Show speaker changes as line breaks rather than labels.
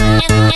you.